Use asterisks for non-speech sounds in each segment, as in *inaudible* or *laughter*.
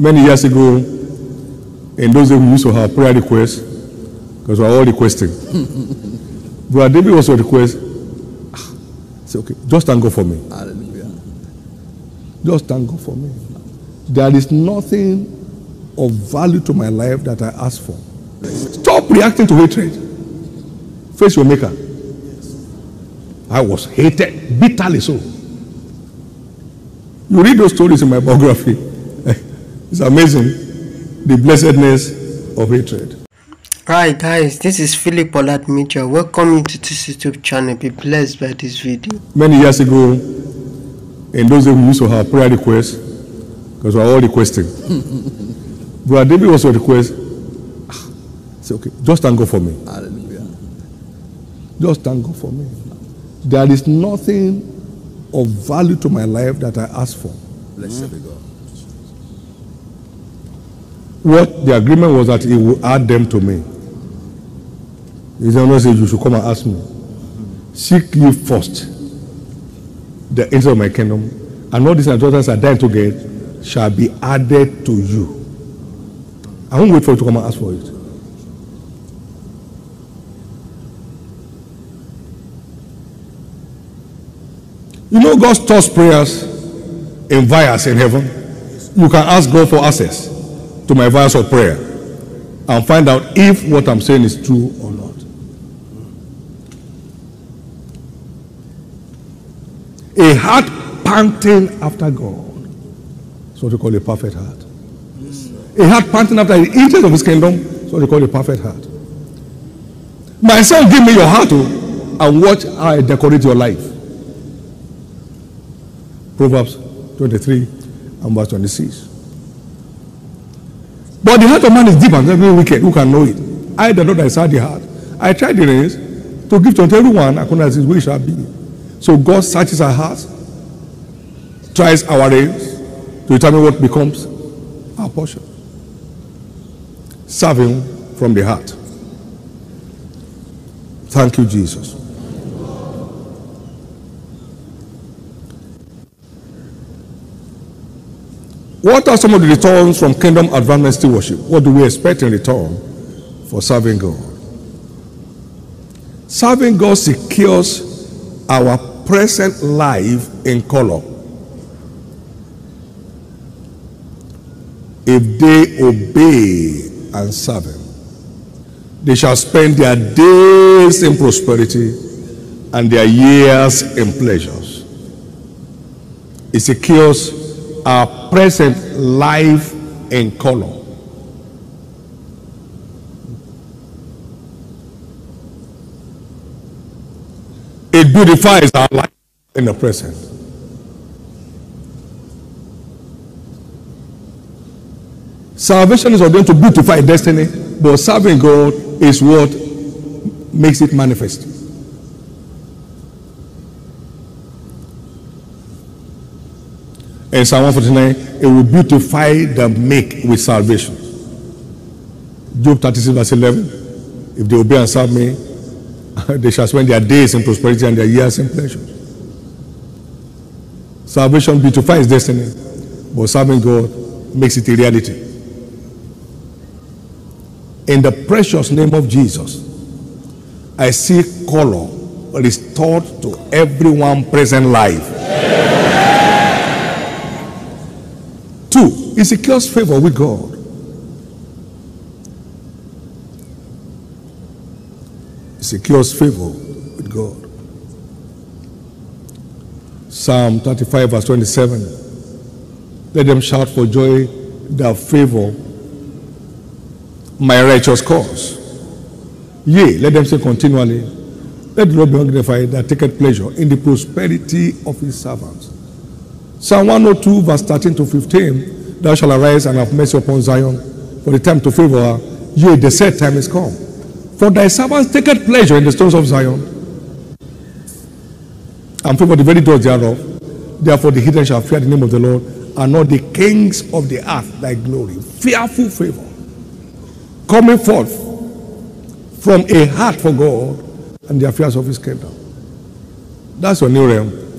Many years ago, in those days, we used to have prayer requests because we were all requesting. *laughs* Brother David was a request. Ah, Say, okay, just thank God for me. Hallelujah. Just thank God for me. There is nothing of value to my life that I ask for. Stop reacting to hatred. Face your maker. I was hated bitterly so. You read those stories in my biography. It's amazing the blessedness of hatred. Right guys, this is Philip Oladimeji. Welcome you to this YouTube channel. Be blessed by this video. Many years ago, in those days, we used to have prayer requests because we were all requesting. *laughs* Brother David was a request. Ah, Say, okay, just thank God for me. Hallelujah. Just thank God for me. There is nothing of value to my life that I ask for. Blessed be God. What the agreement was that he will add them to me. Did not say you should come and ask me. Seek ye first the interest of my kingdom, and all these daughters are dying to get shall be added to you. I won't wait for you to come and ask for it. You know, God stores prayers in vials in heaven. You can ask God for access to my vials of prayer and find out if what I'm saying is true or not. A heart panting after God. That's what we call a perfect heart. A heart panting after the interest of his kingdom. That's what we call a perfect heart. My son, give me your heart oh, and watch how I decorate your life. Proverbs 23 and verse 26. But the heart of man is deep and very wicked. Who can know it? I, the Lord, I saw the heart. I tried the reins to give to everyone according as his way shall be. So God searches our hearts, tries our reins to determine what becomes our portion. Serve Him from the heart. Thank you, Jesus. What are some of the returns from kingdom advancement stewardship? What do we expect in return for serving God? Serving God secures our present life in color. If they obey and serve Him, they shall spend their days in prosperity and their years in pleasures. It secures our present life in color. It beautifies our life in the present. Salvation is ordained to beautify destiny, but serving God is what makes it manifest. In Psalm 149, it will beautify the meek with salvation. Job 36, verse 11. If they obey and serve me, *laughs* they shall spend their days in prosperity and their years in pleasure. Salvation beautifies destiny, but serving God makes it a reality. In the precious name of Jesus, I see color restored to everyone present life. Two, it secures favor with God. It secures favor with God. Psalm 35, verse 27. Let them shout for joy that favor my righteous cause. Yea, let them say continually, Let the Lord be magnified that taketh pleasure in the prosperity of his servants. Psalm 102, verse 13 to 15. Thou shalt arise and have mercy upon Zion, for the time to favor her. Yea, the set time is come. For thy servants taketh pleasure in the stones of Zion, and favor the very doors thereof. Therefore, the hidden shall fear the name of the Lord, and not the kings of the earth thy glory. Fearful favor coming forth from a heart for God and the affairs of his kingdom. That's your new realm.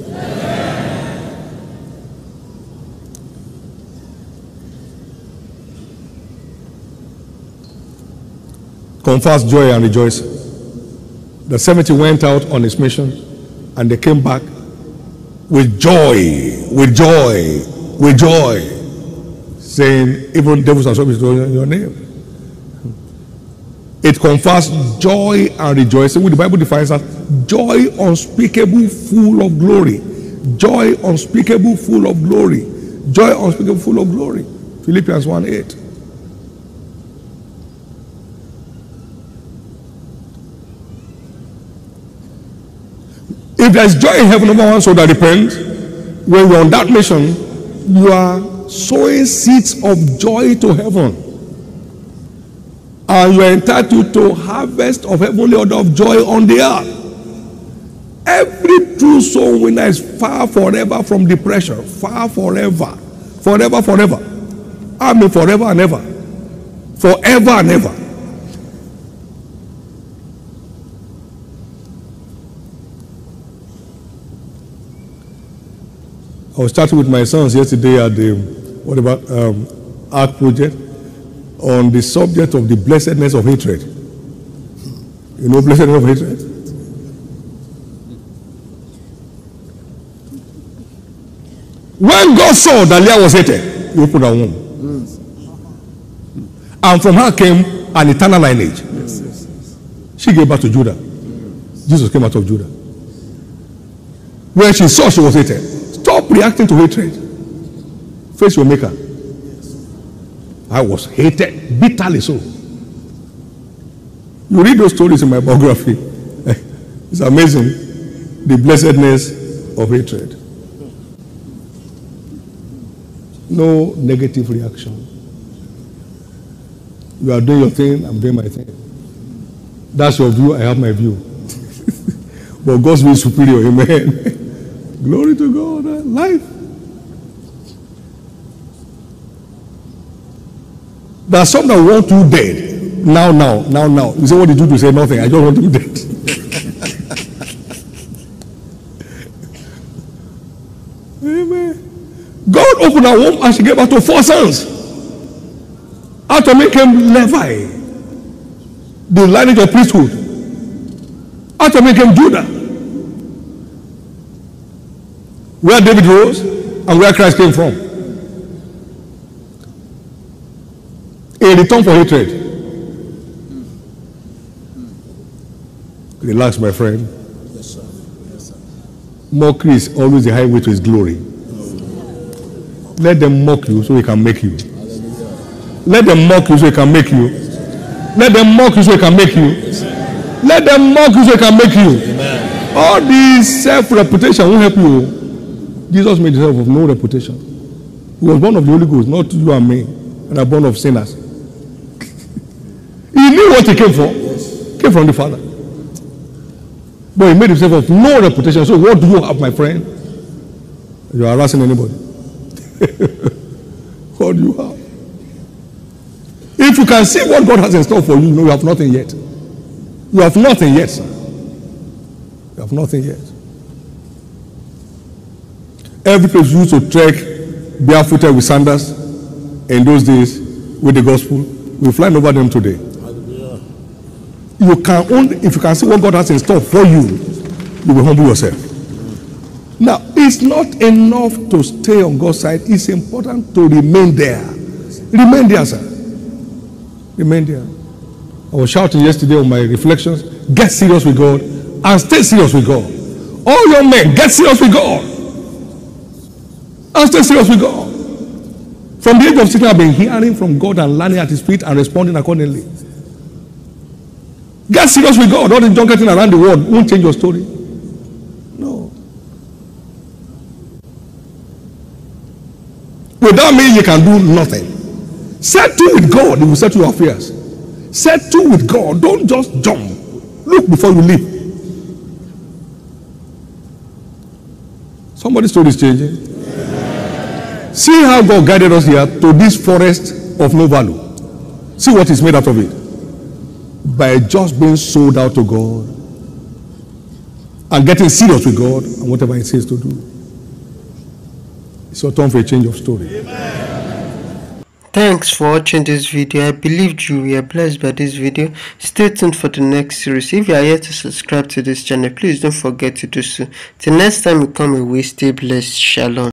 Confers joy and rejoicing. The 70 went out on his mission and they came back with joy, with joy, with joy, saying, Even devils are subject to your name. It confers joy and rejoicing, which the Bible defines as joy unspeakable, full of glory. Joy unspeakable, full of glory. Joy unspeakable, full of glory. Philippians 1 8. If there's joy in heaven, over one, soul that depends. When you're on that mission, you are sowing seeds of joy to heaven. And you are entitled to harvest of heavenly order of joy on the earth. Every true soul winner is far forever from depression. Far forever. Forever, forever. I mean forever and ever. Forever and ever. I was chatting with my sons yesterday at the what about um, art project on the subject of the blessedness of hatred. You know, blessedness of hatred. When God saw that Leah was hated, he opened her womb. And from her came an eternal lineage. She gave birth to Judah. Jesus came out of Judah. When she saw she was hated, reacting to hatred. Face your maker. I was hated bitterly so. You read those stories in my biography. *laughs* It's amazing the blessedness of hatred. No negative reaction. You are doing your thing, I'm doing my thing. That's your view, I have my view. *laughs* but God's is superior, amen. *laughs* Glory to God. uh, Life. There are some that want you dead. Now, now, now, now. You say, what did you do? To say nothing. I just want you dead. *laughs* Amen. God opened her womb and she gave birth to four sons. How to make him Levi, the lineage of priesthood. Out of it came Judah, where David rose and where Christ came from. A return for hatred. Relax, my friend. Mockery is always the highway to his glory. Let them mock you so he can make you. Let them mock you so he can make you. Let them mock you so he can make you. Let them mock you so he can make you. All this self-reputation won't help you. Jesus made himself of no reputation. He was born of the Holy Ghost, not you and me, and are born of sinners. he knew what he came for. Came from the Father. But he made himself of no reputation. So what do you have, my friend? You are harassing anybody. *laughs* what do you have? If you can see what God has in store for you, you know you have nothing yet. You have nothing yet, sir. You have nothing yet. Every used to trek barefooted with sandals in those days with the gospel, we flying over them today. You can only, if you can see what God has in store for you, you will humble yourself. Now, it's not enough to stay on God's side. It's important to remain there. Remain there, sir. Remain there. I was shouting yesterday on my reflections get serious with God and stay serious with God. All young men, get serious with God and stay serious with God. From the age of 16, I've been hearing from God and learning at His feet and responding accordingly. Get serious with God. All the junketing around the world won't change your story. No. Without me, you can do nothing. Settle with God, He will settle your affairs. Settle with God. Don't just jump. Look before you leap. Somebody's story is changing. See how God guided us here to this forest of no value. See what is made out of it. By just being sold out to God and getting serious with God and whatever He says to do. It's your time for a change of story. Thanks for watching this video. I believe you were blessed by this video. Stay tuned for the next series. If you are yet to subscribe to this channel, please don't forget to do so. Till next time we come away, stay blessed. Shalom.